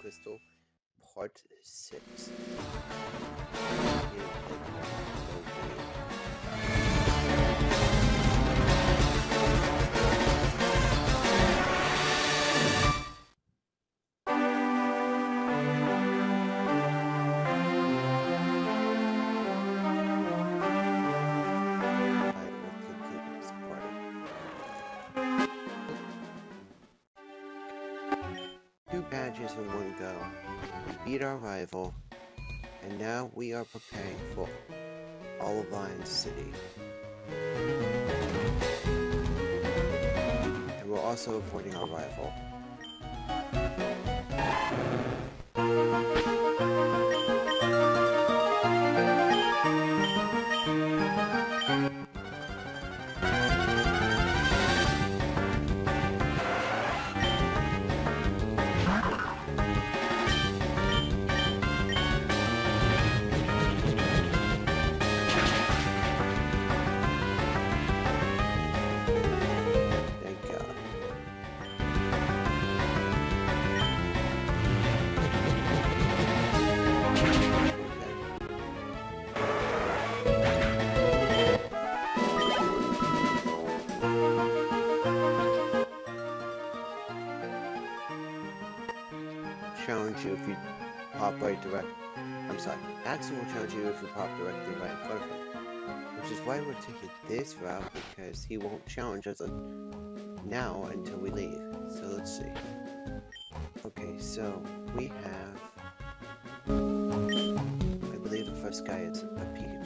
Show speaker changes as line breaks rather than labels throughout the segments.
Crystal, Part 6. Badges in one go. We beat our rival, and now we are preparing for Olivine City. And we're also avoiding our rival. Right direct. I'm sorry. Axel will challenge you if you pop directly right in front of him. Which is why we're taking this route because he won't challenge us now until we leave. So let's see. Okay, so we have. I believe the first guy is a Pikachu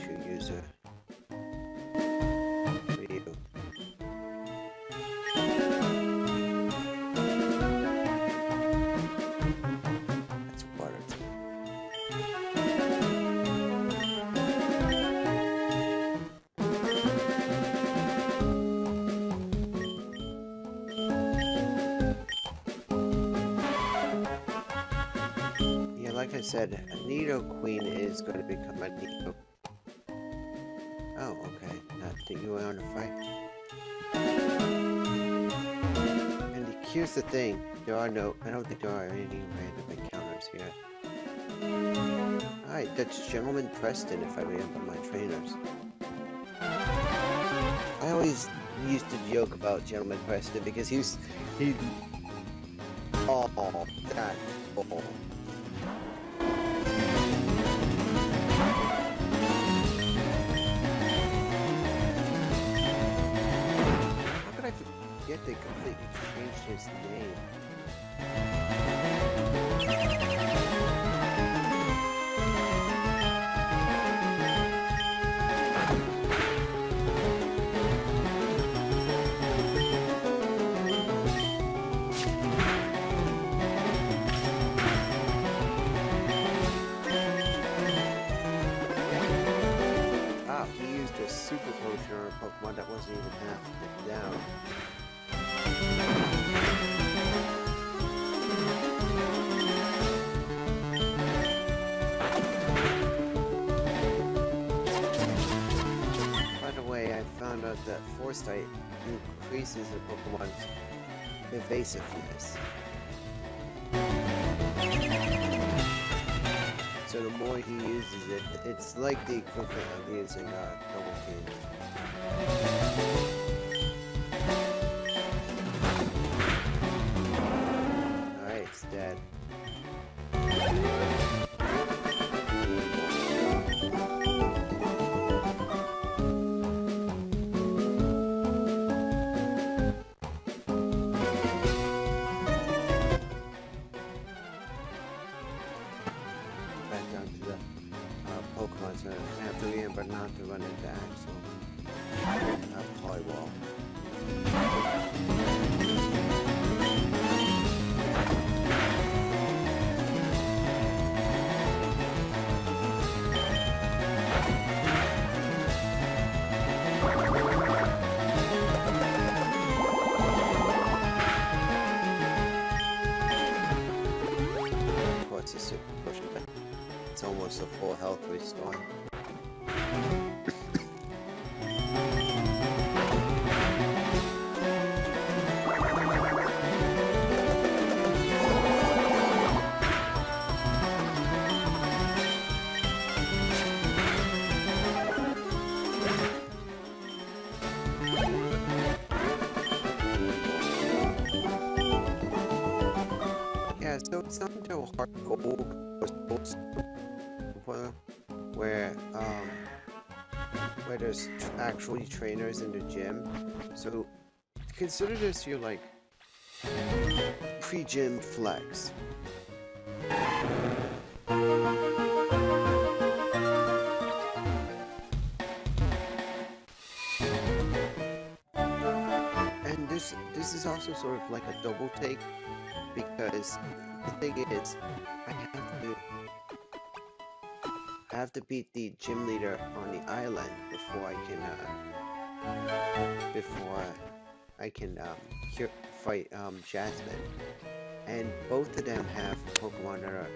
said, a Nidoqueen is going to become a Nido. Oh, okay. Not that you want to fight. And here's the thing: there are no. I don't think there are any random encounters here. Alright, that's Gentleman Preston, if I remember my trainers. I always used to joke about Gentleman Preston because he's he. Wasn't even half down. By the way, I found out that type increases a Pokemon's evasiveness. So the more he uses it, it's like the equivalent of using a double team. うん。Until hard gold soul where um where there's actually trainers in the gym. So consider this your like pre-gym flex. And this this is also sort of like a double take because the thing is I have to I have to beat the gym leader on the island before I can uh before I can um fight um Jasmine. And both of them have Pokemon that are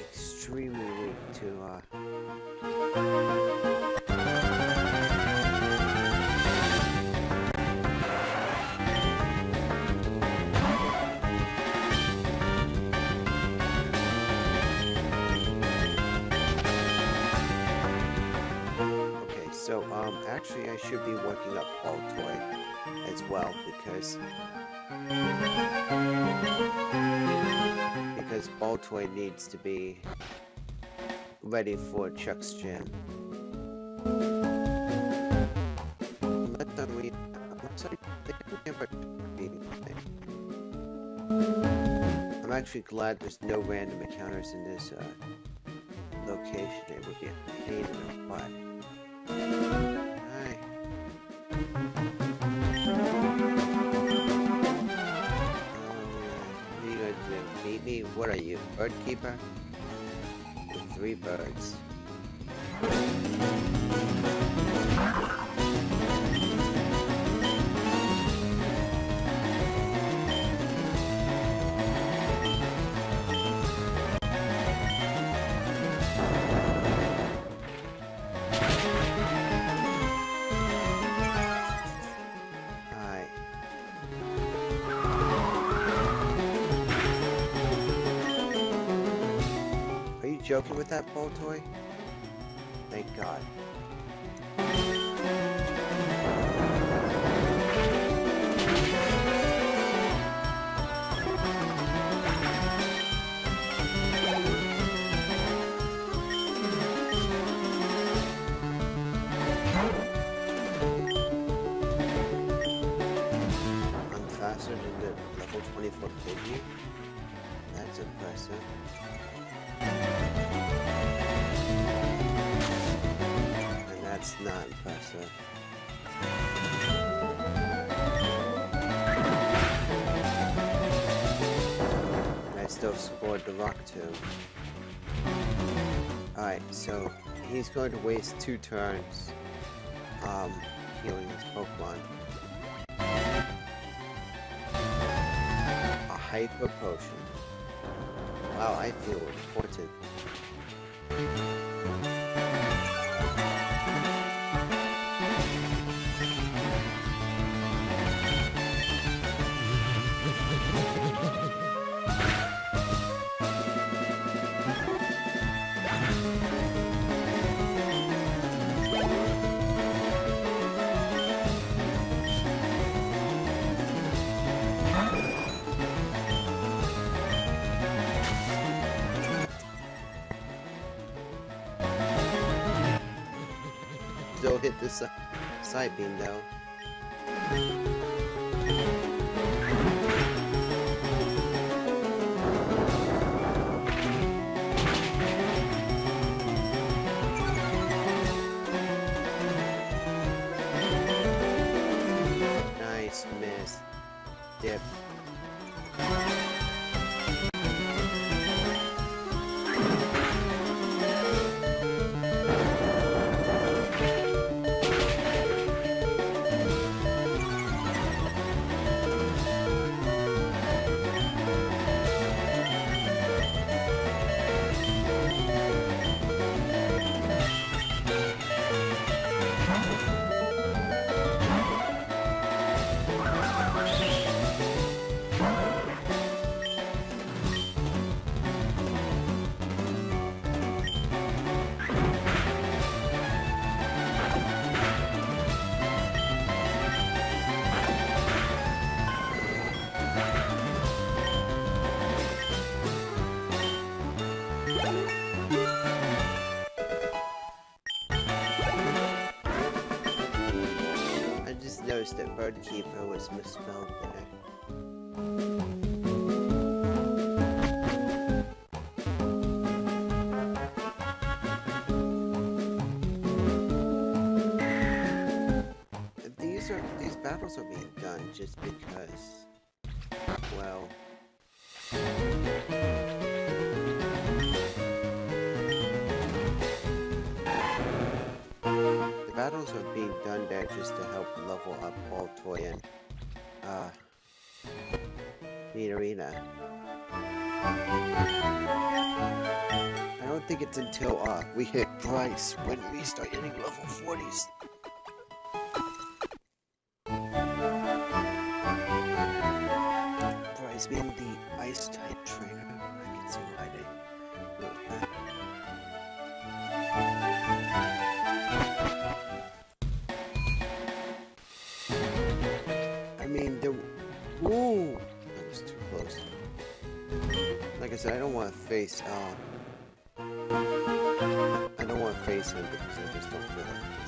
extremely weak to uh so um, actually, I should be working up Baltoy as well because because Baltoy needs to be ready for Chuck's remember reading anything. I'm actually glad there's no random encounters in this uh, location. It would be a pain in the butt. Um, Meet me? What are you? Bird keeper? With three birds. Joking with that ball toy? Thank God. I'm faster than the level 24 Pidgey. That's impressive. That's not impressive. I still scored the Rock Tomb. Alright, so he's going to waste two turns um, healing his Pokemon. A Hyper Potion. Wow, I feel important. Still hit uh, Psybeam though. Just because well The battles are being done there just to help level up Baltoy and uh arena. I don't think it's until uh we hit Pryce when we start hitting level 40s. Pryce being the ice type trainer. I can see why they wrote that. I mean, the ooh, that was too close. Like I said, I don't want to face. Uh, I don't want to face him because I just don't feel like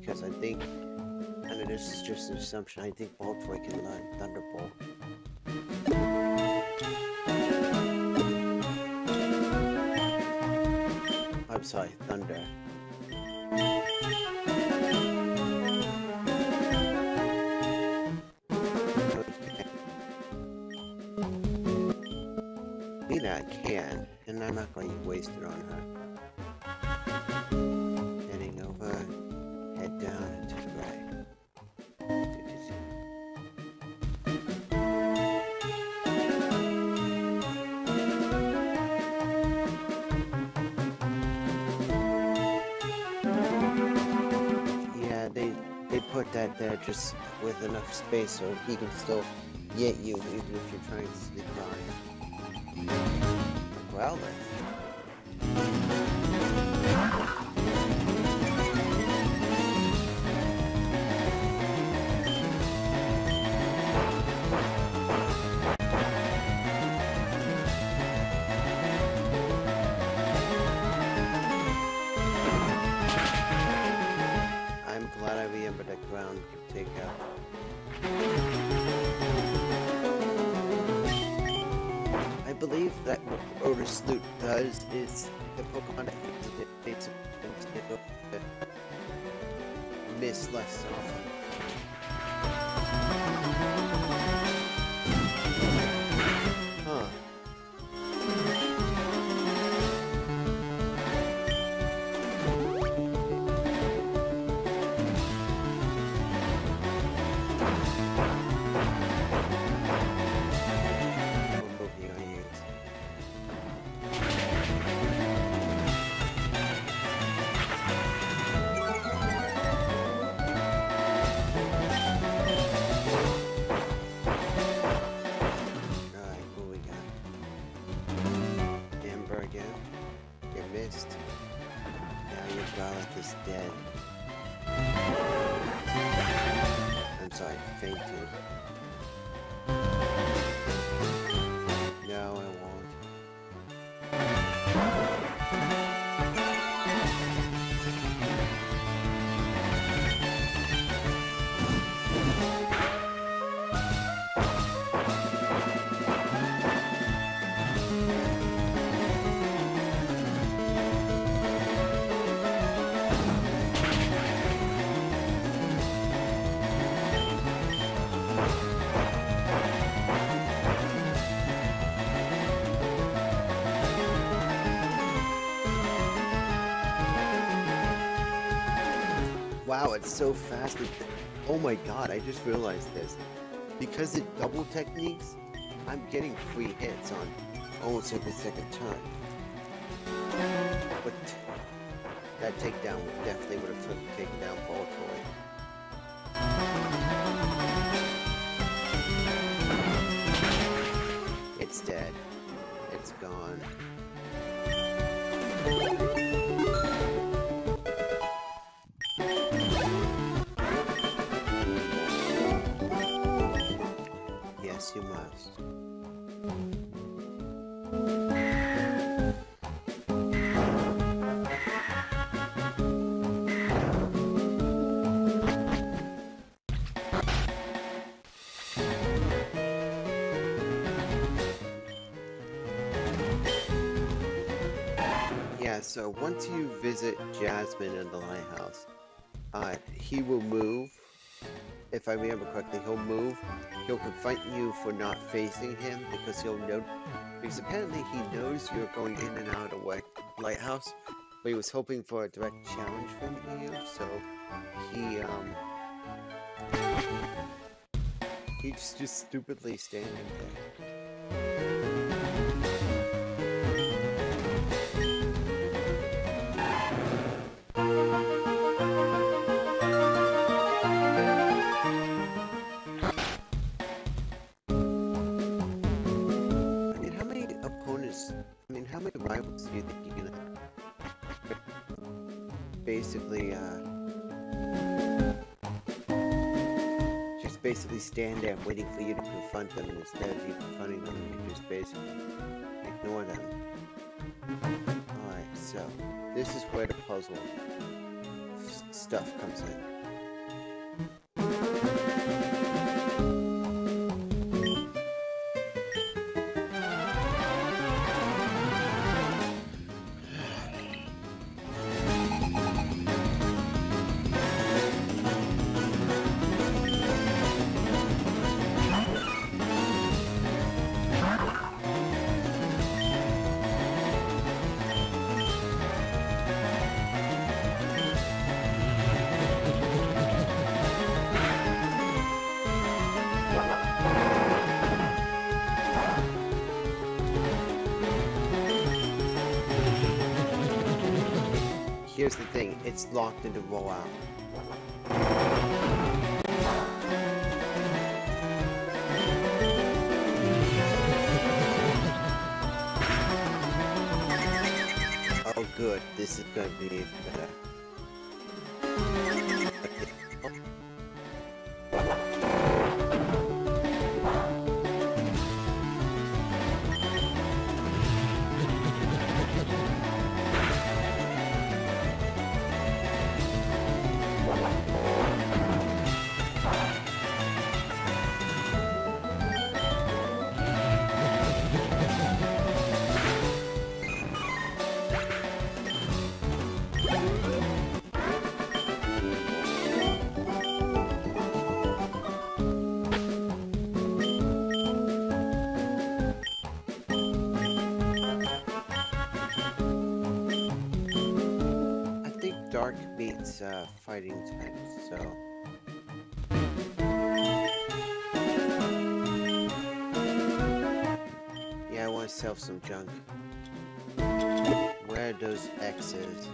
because I think, and this is just an assumption, I think Baltoy can learn Thunderbolt. I'm sorry, Thunder. Okay. Maybe I can, and I'm not going to waste it on her. Just with enough space so he can still get you even if you're trying to sneak by. Well then. Does is the Pokemon that uses it makes it able to miss less often. So fast. Oh my god, I just realized this. Because it double techniques, I'm getting free hits on almost every second turn. But that takedown definitely would have taken down Baltoy. So once you visit Jasmine in the lighthouse, uh, he will move. If I remember correctly, he'll move. He'll confront you for not facing him because he'll know. Because apparently he knows you're going in and out of the lighthouse, but he was hoping for a direct challenge from you. So he um he's just stupidly standing there. Basically stand there waiting for you to confront them, and instead of you confronting them, you just basically ignore them. Alright, so this is where the puzzle stuff comes in. It's locked into rollout. Oh good, this is gonna be even better. Uh, fighting types, so. Yeah, I want to sell some junk. Where are those X's?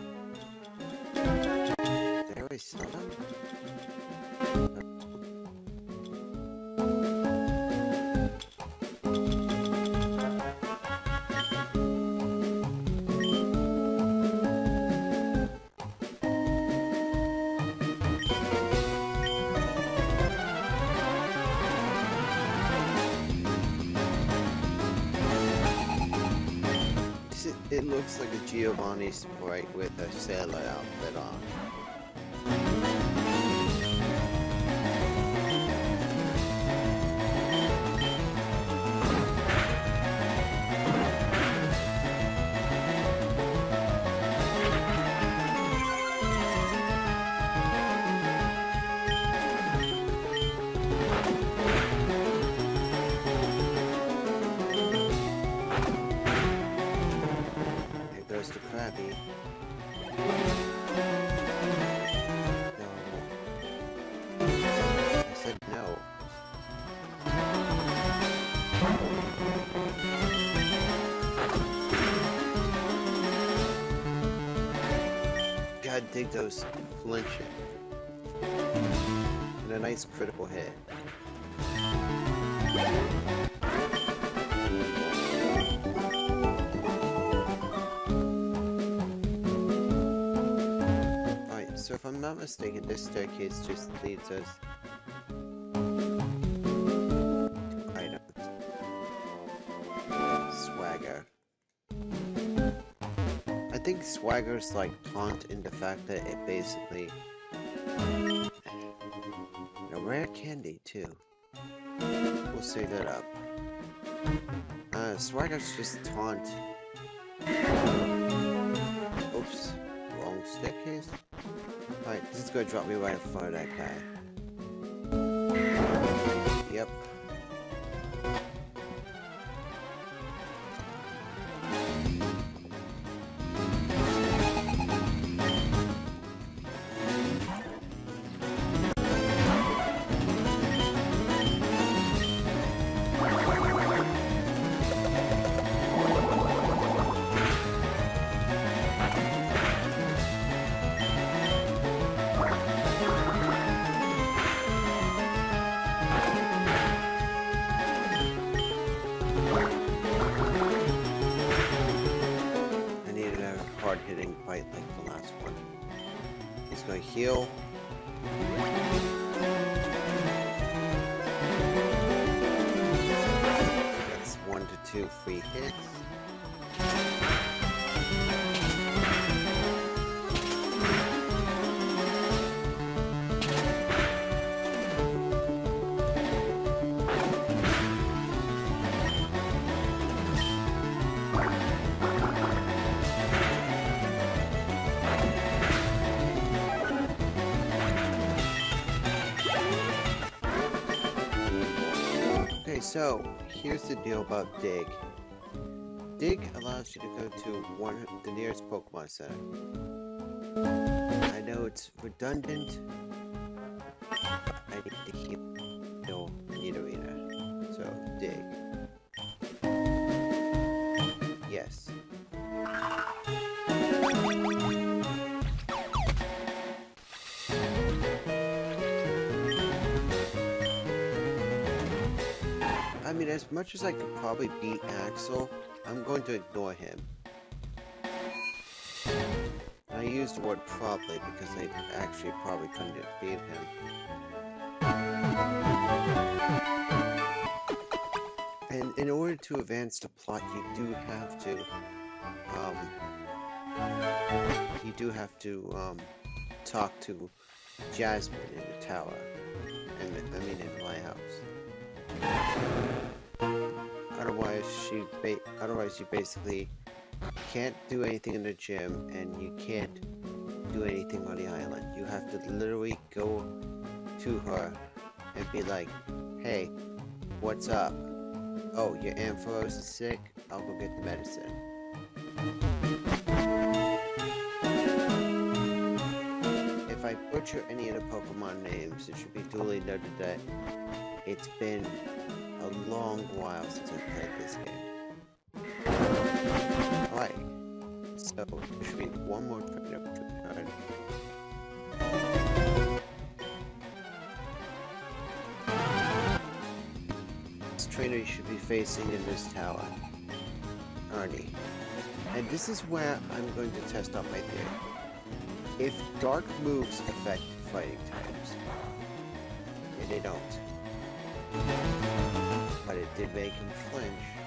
It looks like a Giovanni sprite with a sailor outfit had Digdo's flinching. And a nice critical hit. Alright, so if I'm not mistaken, this staircase just leads us Swagger's like taunt in the fact that it basically a rare candy too. We'll save that up. Uh, Swagger's just taunt. Oops, wrong staircase. Alright, this is gonna drop me right in front of that guy. Yep. So here's the deal about Dig. Dig allows you to go to one the nearest Pokemon Center. I know it's redundant. I need to heal Nidorina. So Dig. As much as I could probably beat Axel, I'm going to ignore him. I used the word probably because I actually probably couldn't beat him. And in order to advance the plot, you do have to, um, you do have to, um, talk to Jasmine in the tower. And, I mean, in my house. Otherwise, she otherwise you basically can't do anything in the gym, and you can't do anything on the island. You have to literally go to her and be like, "Hey, what's up? Oh, your Ampharos is sick. I'll go get the medicine." If I butcher any of the Pokemon names, it should be duly noted that it's been a long while since I played this game. Alright, so there should be one more trade up to card. This trainer you should be facing in this tower. Arnie. And this is where I'm going to test out my theory. If dark moves affect fighting times, they don't, but it did make him flinch.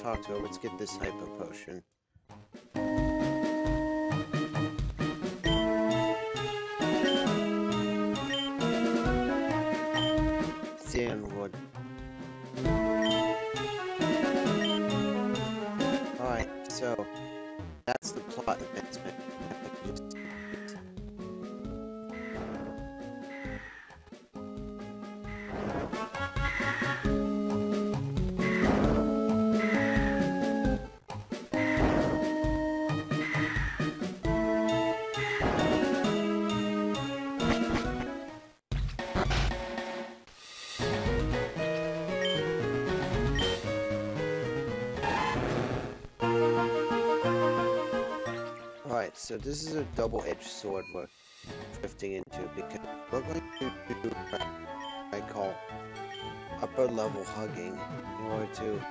Talk to her, let's get this hyper potion. Sandwood. Alright, so that's the plot advancement. So this is a double-edged sword we're drifting into because we're going to do what I call upper level hugging in order to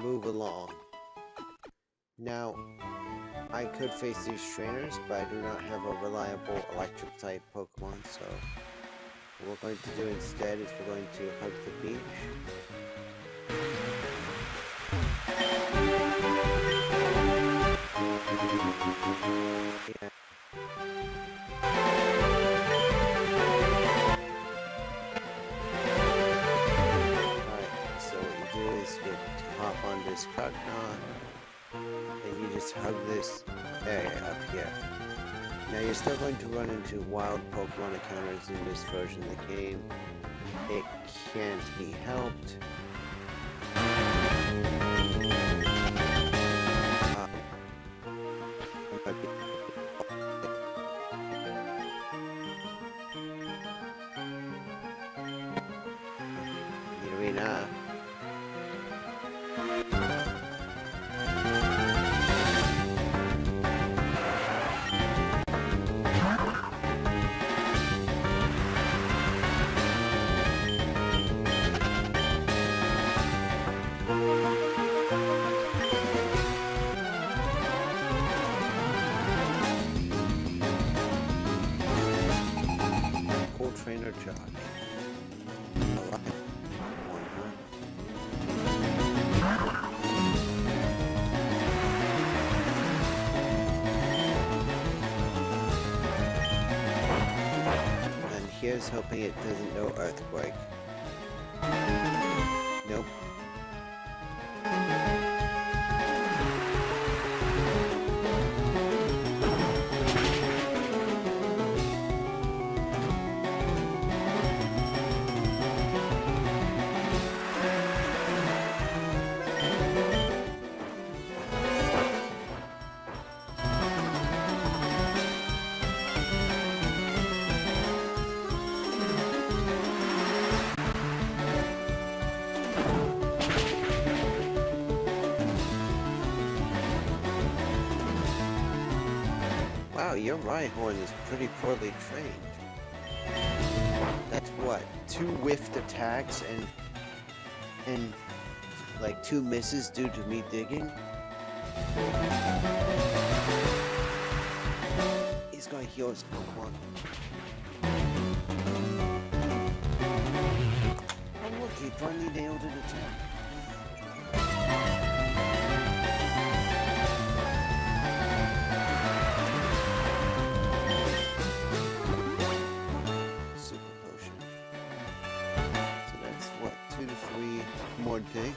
move along. Now, I could face these trainers, but I do not have a reliable electric type Pokemon, so what we're going to do instead is we're going to hug the beach. On this Cognon, and you just hug this area up here. Now you're still going to run into wild Pokemon encounters in this version of the game. It can't be helped. And hoping it doesn't know earthquake. Your Rhyhorn is pretty poorly trained. That's what, two whiffed attacks and and like two misses due to me digging? He's gonna heal his Pokemon. Look, he finally nailed an attack. More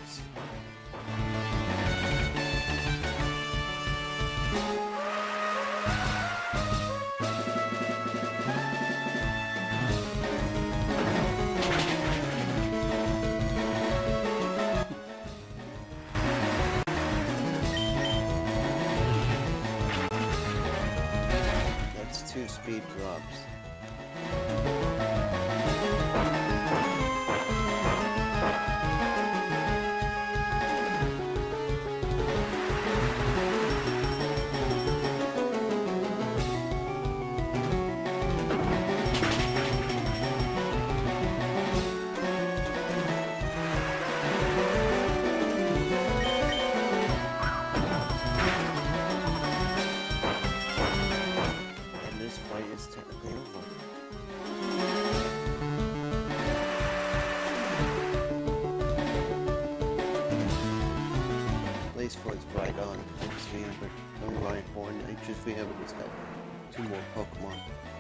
Rhyhorn, have just remembered it's two more Pokemon.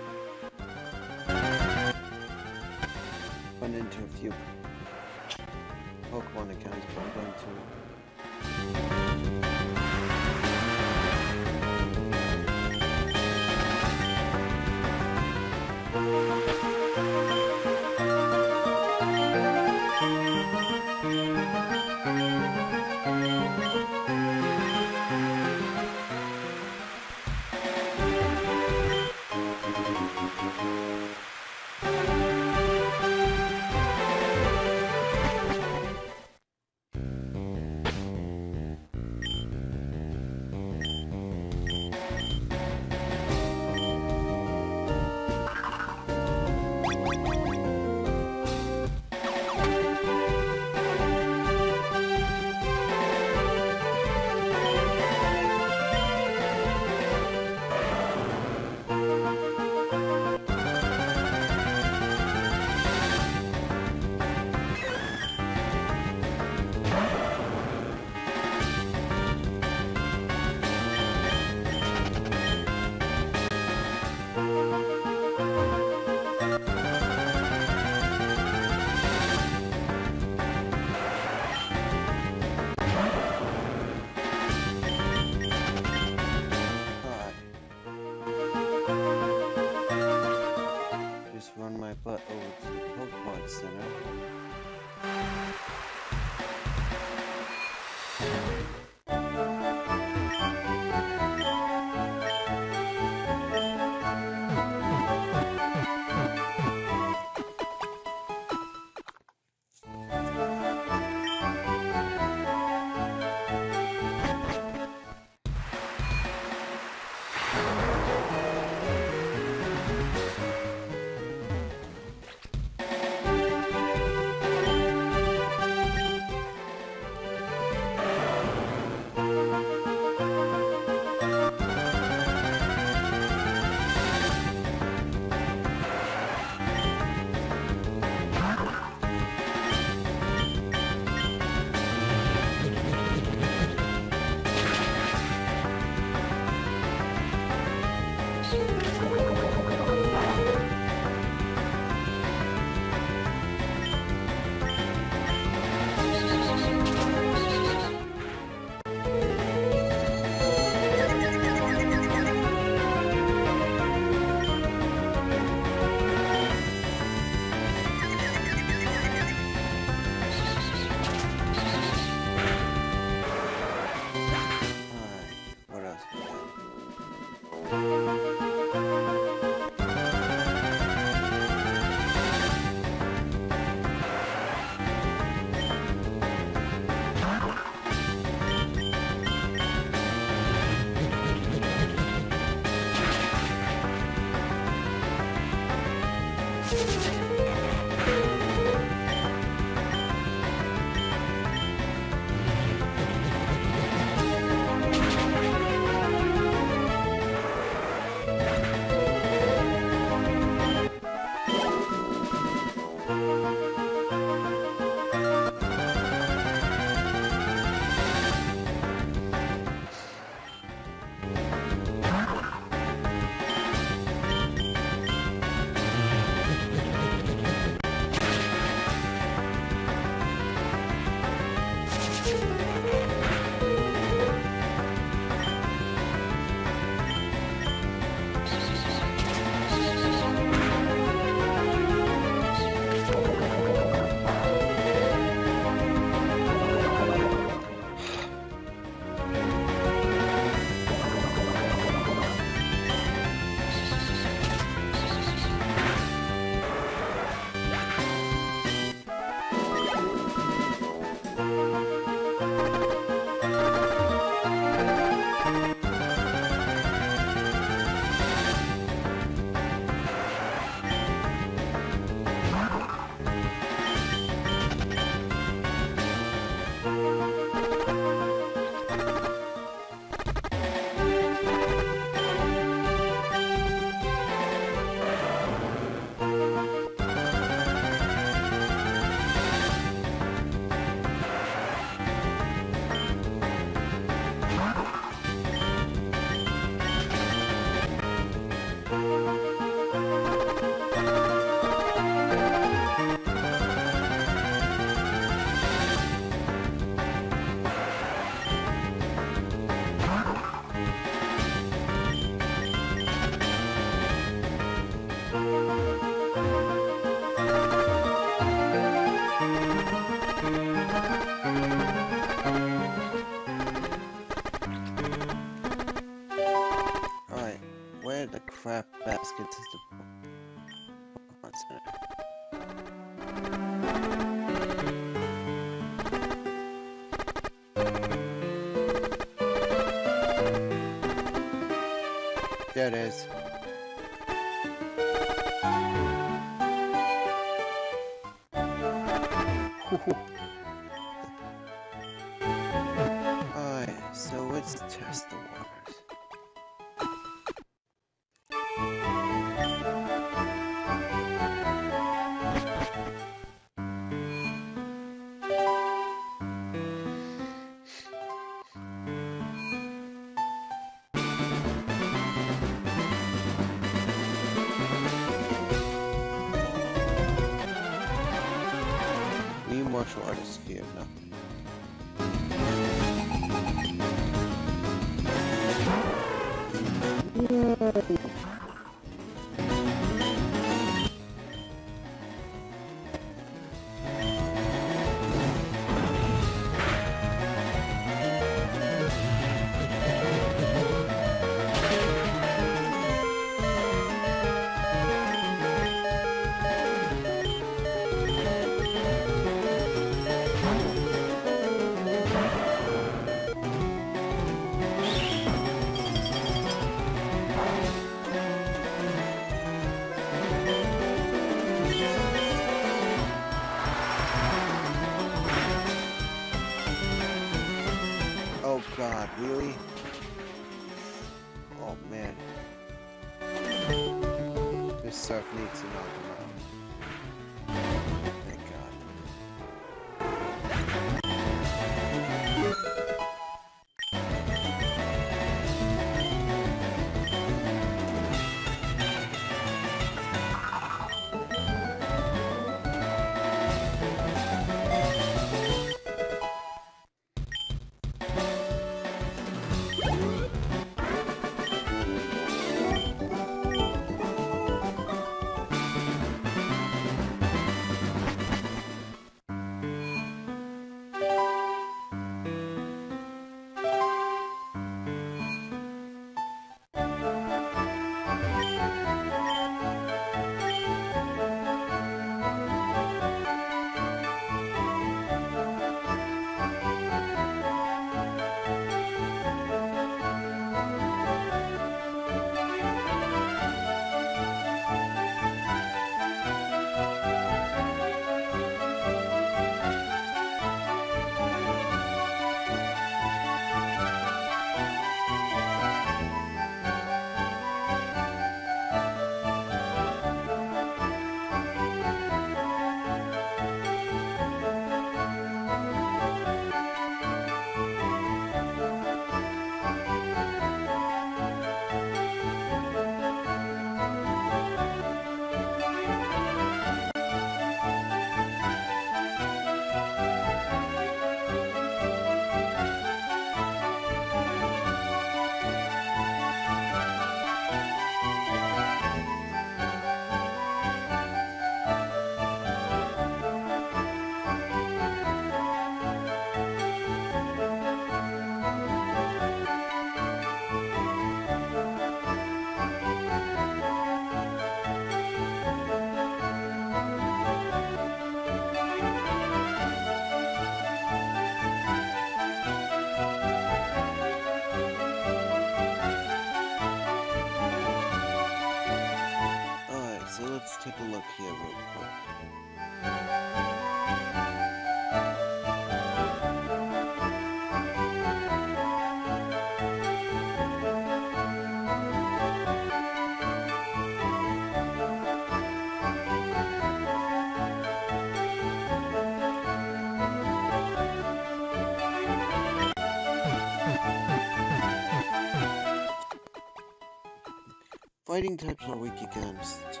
Fighting types are weak against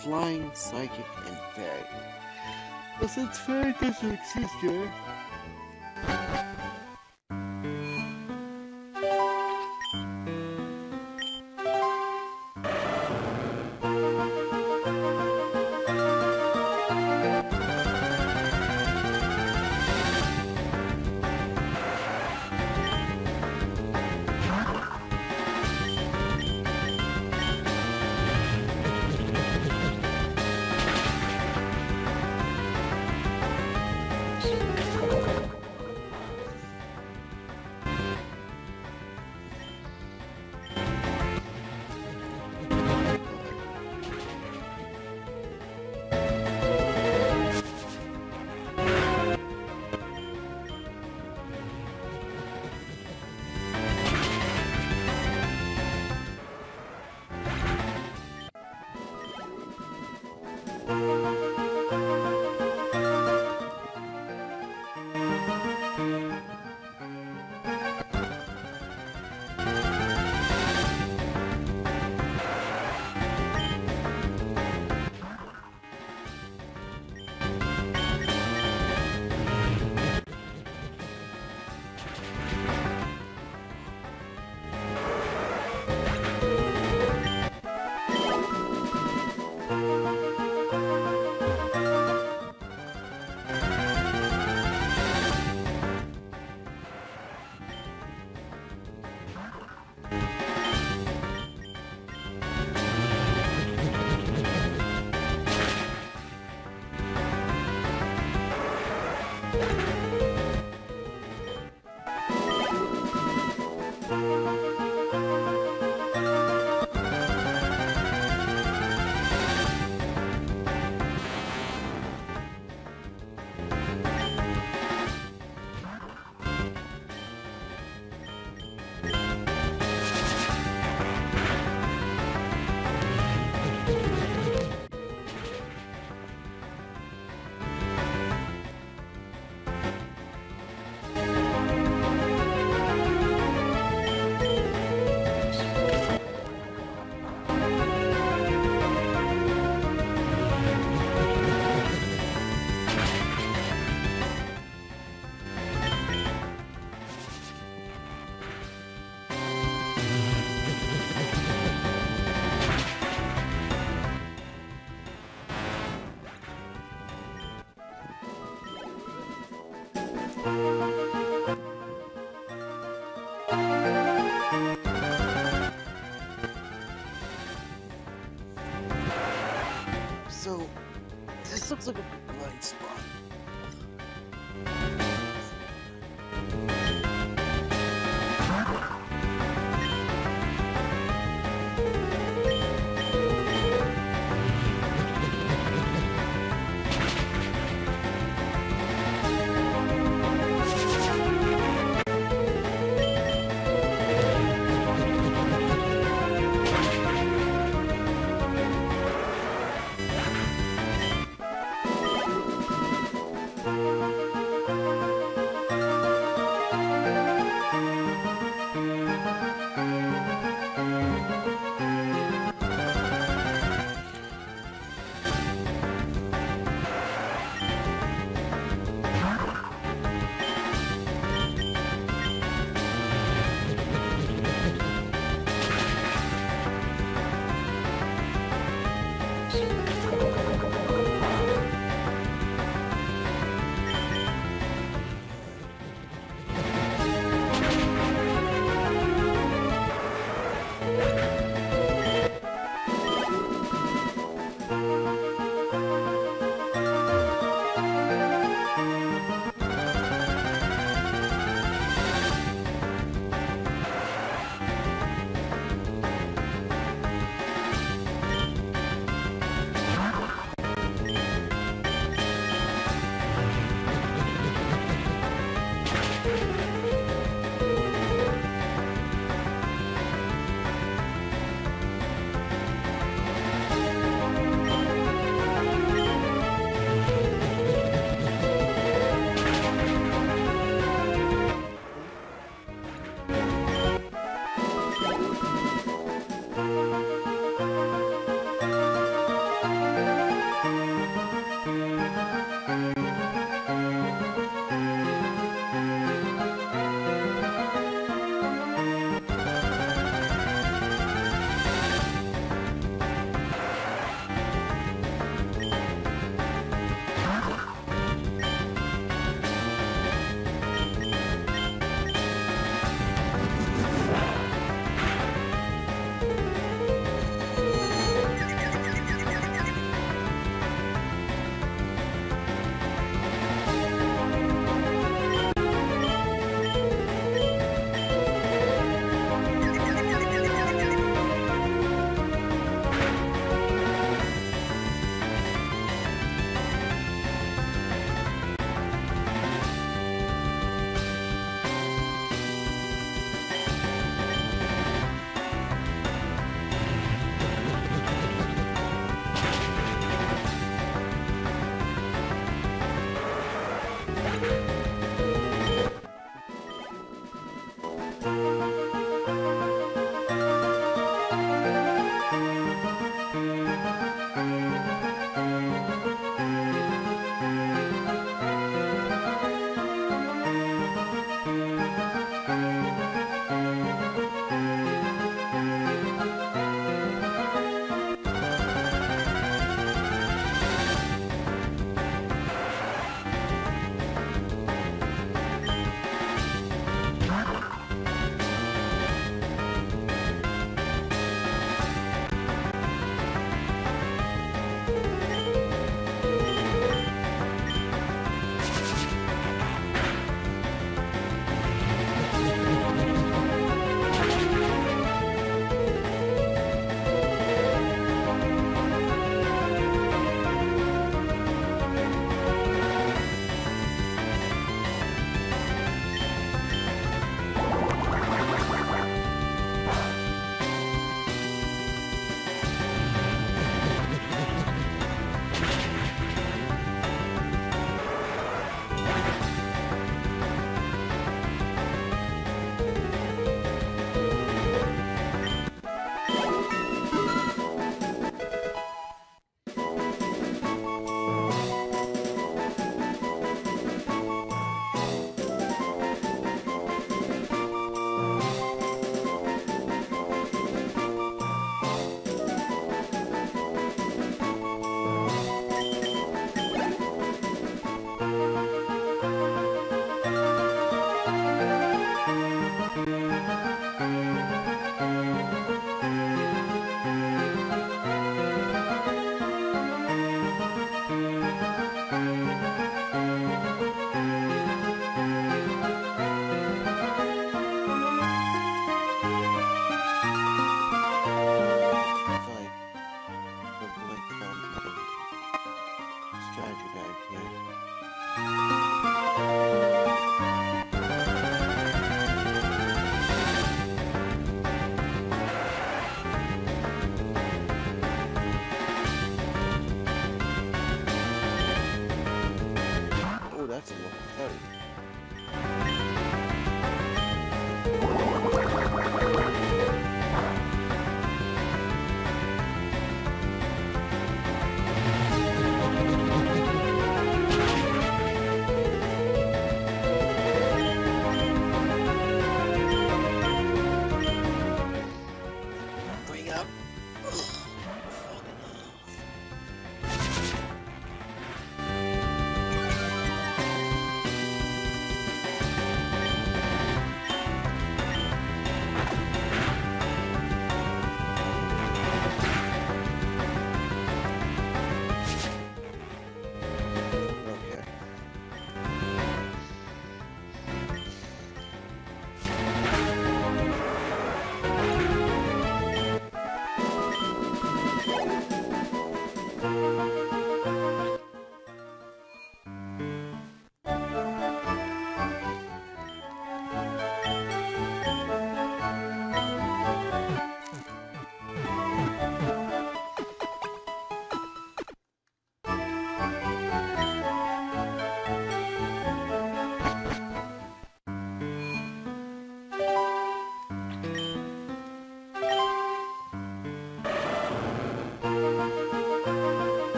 flying, psychic, and fairy. Well, since fairy doesn't exist here,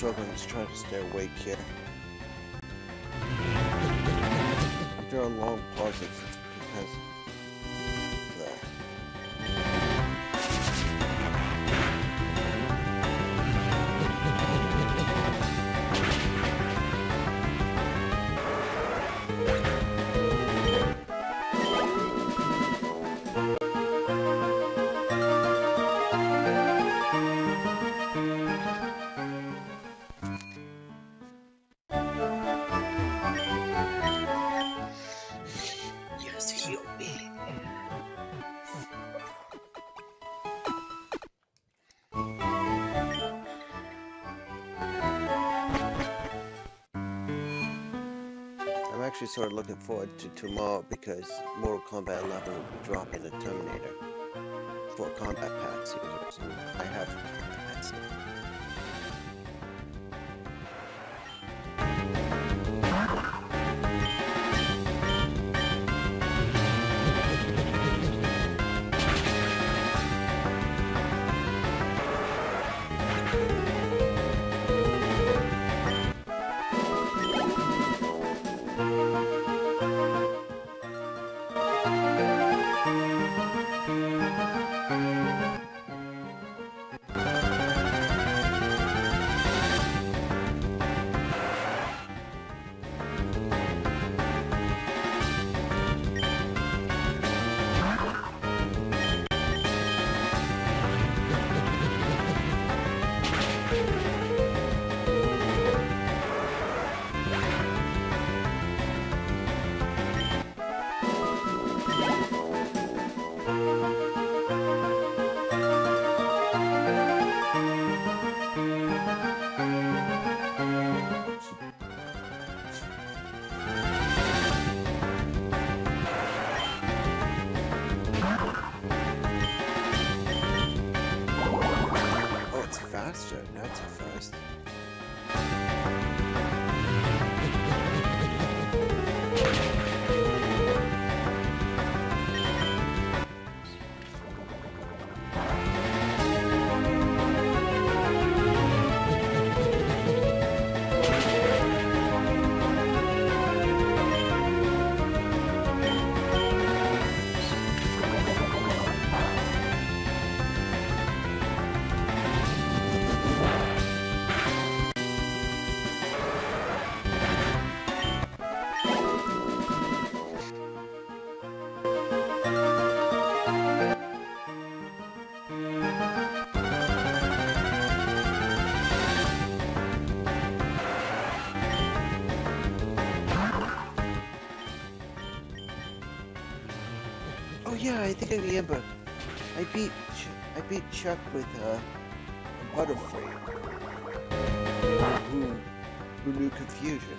struggling to try to stay awake here. After a long pause, sort of looking forward to tomorrow because Mortal Kombat 11 will be dropping the Terminator for Kombat Packs. I have think I remember. I beat Ch I beat Chuck with uh, a Butterfree, who who knew confusion.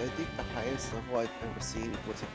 I think the highest level I've ever seen was a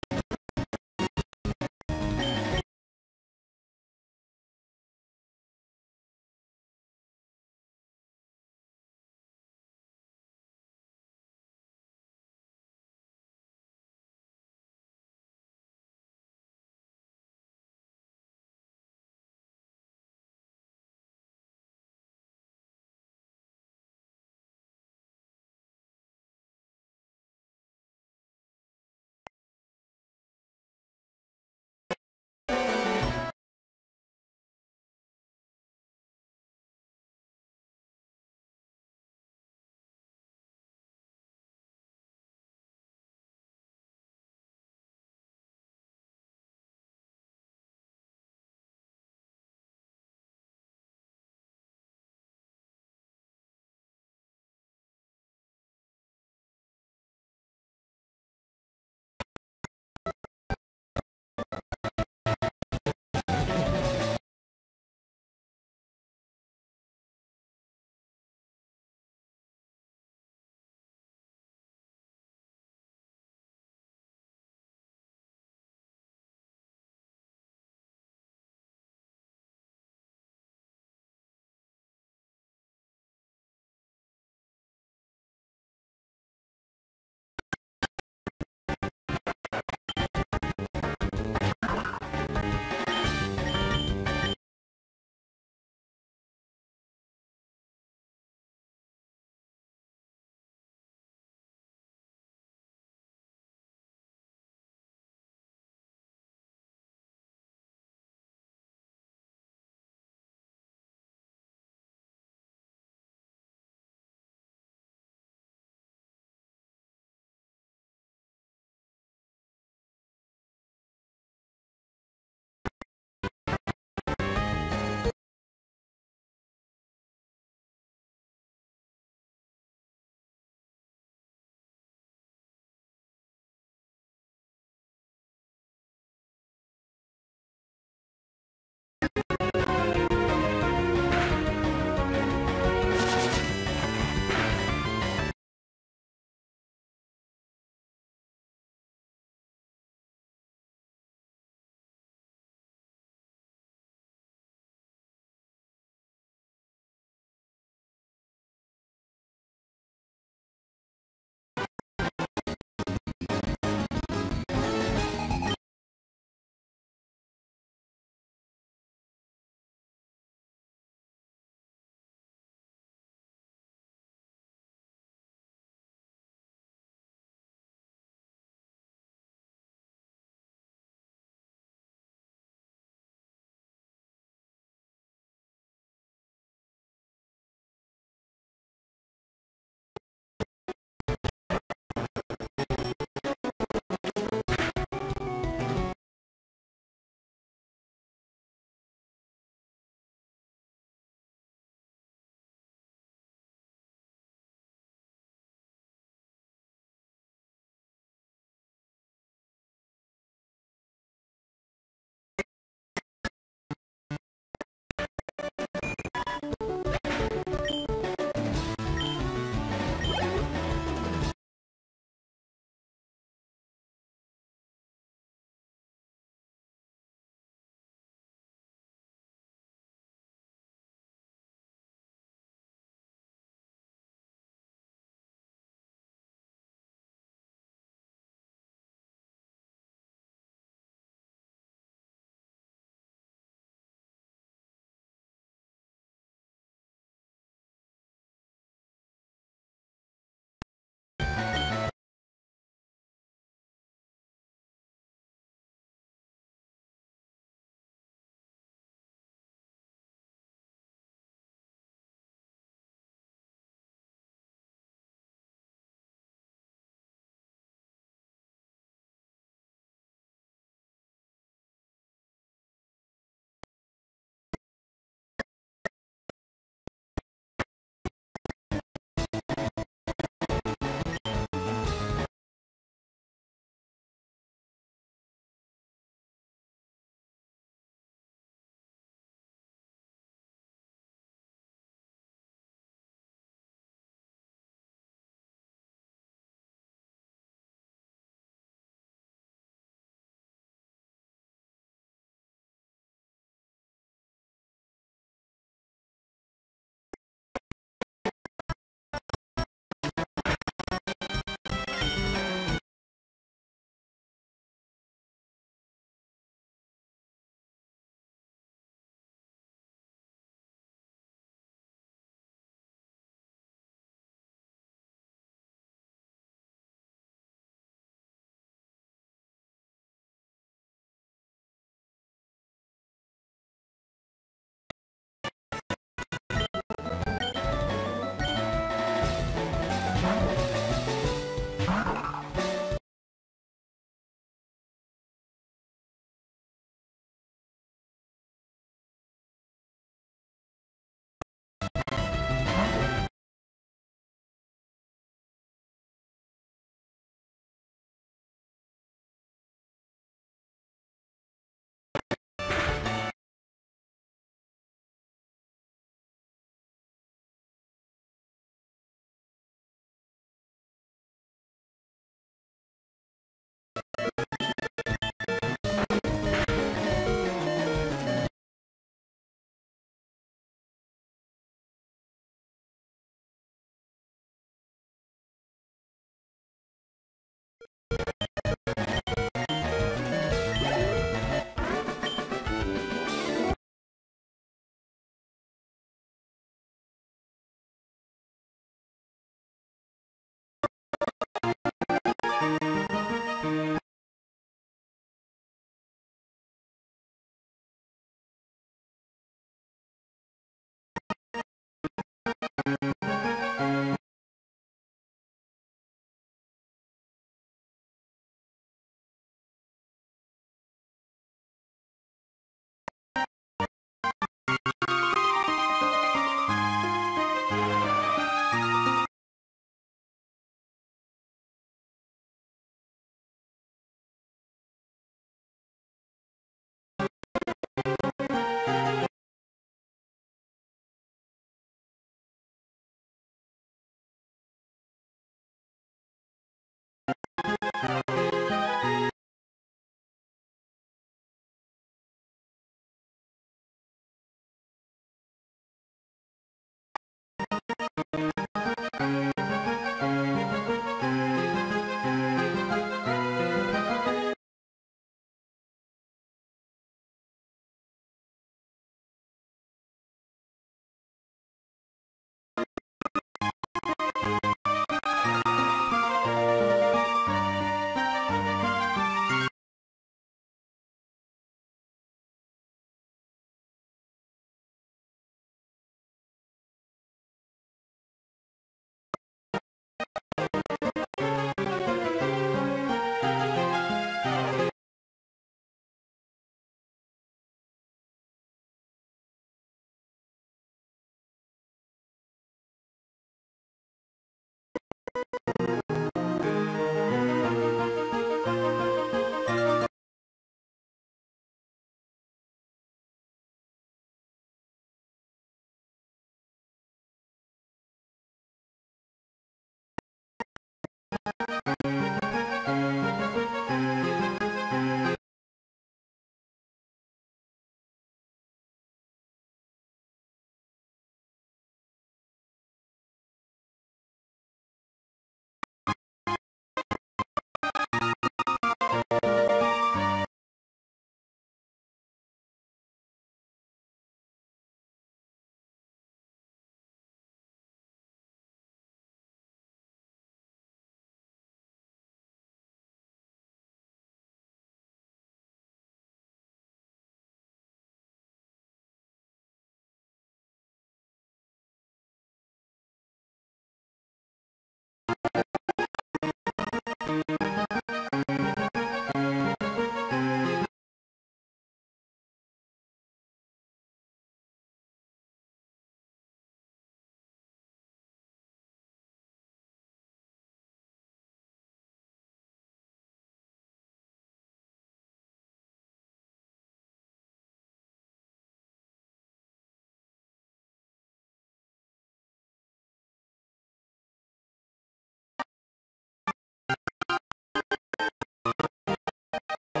you